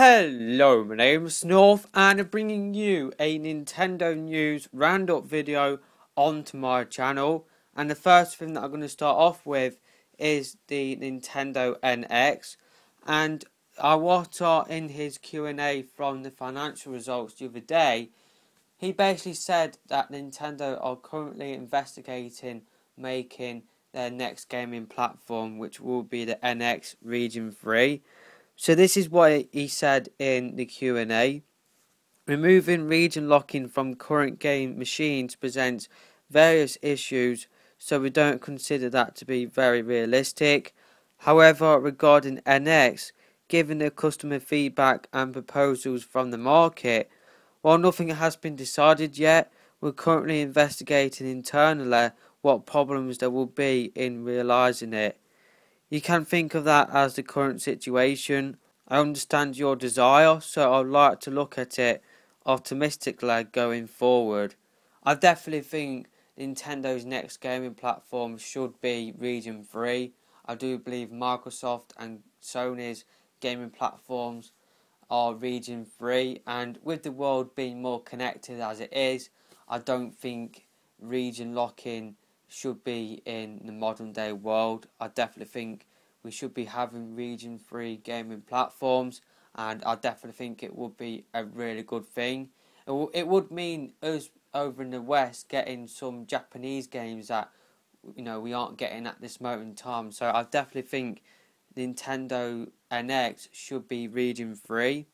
Hello, my name is North and I'm bringing you a Nintendo News roundup video onto my channel. And the first thing that I'm going to start off with is the Nintendo NX. And uh, Iwata in his Q&A from the financial results the other day, he basically said that Nintendo are currently investigating making their next gaming platform, which will be the NX Region free. So this is what he said in the Q&A. Removing region locking from current game machines presents various issues, so we don't consider that to be very realistic. However, regarding NX, given the customer feedback and proposals from the market, while nothing has been decided yet, we're currently investigating internally what problems there will be in realizing it. You can think of that as the current situation. I understand your desire, so I'd like to look at it optimistically going forward. I definitely think Nintendo's next gaming platform should be Region free. I do believe Microsoft and Sony's gaming platforms are Region free, and with the world being more connected as it is, I don't think region locking should be in the modern day world. I definitely think we should be having region free gaming platforms, and I definitely think it would be a really good thing. It, w- it would mean us over in the West getting some Japanese games that you know we aren't getting at this moment in time. So I definitely think Nintendo NX should be region free.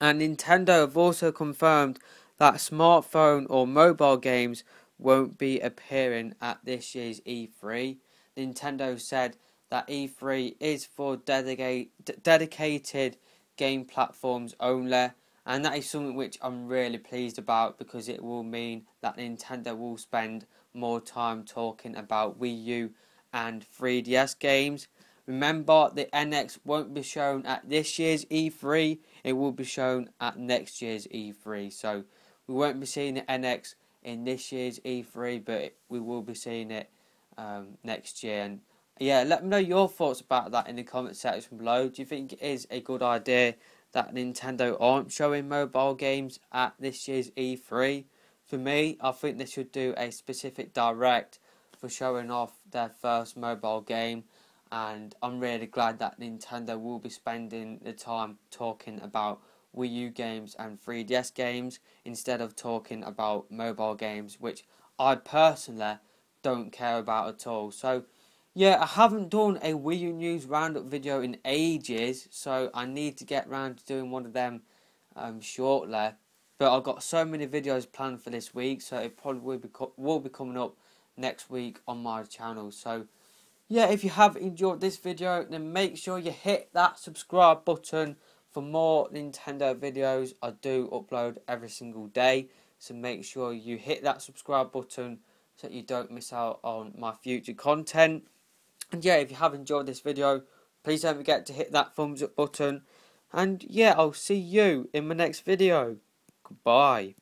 And Nintendo have also confirmed that smartphone or mobile games won't be appearing at this year's E3. Nintendo said that E3 is for dedicate, dedicated game platforms only, and that is something which I'm really pleased about because it will mean that Nintendo will spend more time talking about Wii U and 3DS games. Remember, the NX won't be shown at this year's E3, it will be shown at next year's E3. So, we won't be seeing the NX in this year's E3, but we will be seeing it um, next year. And yeah, let me know your thoughts about that in the comment section below. Do you think it is a good idea that Nintendo aren't showing mobile games at this year's E3? For me, I think they should do a specific direct for showing off their first mobile game. And I'm really glad that Nintendo will be spending the time talking about Wii U games and 3DS games instead of talking about mobile games, which I personally don't care about at all. So, yeah, I haven't done a Wii U news roundup video in ages, so I need to get around to doing one of them um, shortly. But I've got so many videos planned for this week, so it probably will be, will be coming up next week on my channel. So, yeah, if you have enjoyed this video, then make sure you hit that subscribe button for more Nintendo videos. I do upload every single day, so make sure you hit that subscribe button so you don't miss out on my future content. And yeah, if you have enjoyed this video, please don't forget to hit that thumbs up button. And yeah, I'll see you in my next video. Goodbye.